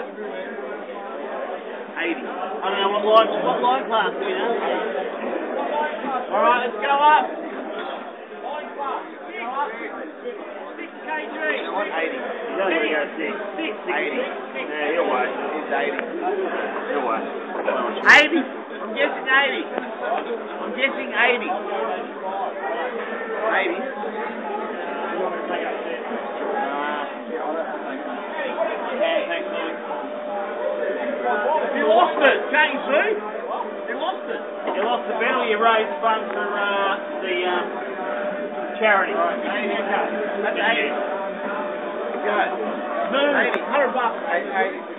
Long way to get up, right? You know what? 80. I don't know what line, what line class do you know? Alright, let's go up. Six kg. You know what? 80. He's only going to go six. Six. 80. Yeah, he'll wait. He's 80. He'll wait. 80. I'm guessing 80. I'm guessing 80. 80. Yeah, thanks, Louis. You lost it, can't you? You lost it. You lost the or you raised funds for uh, the um, charity. That's 80. Go. Move. 80. 100 bucks. 80.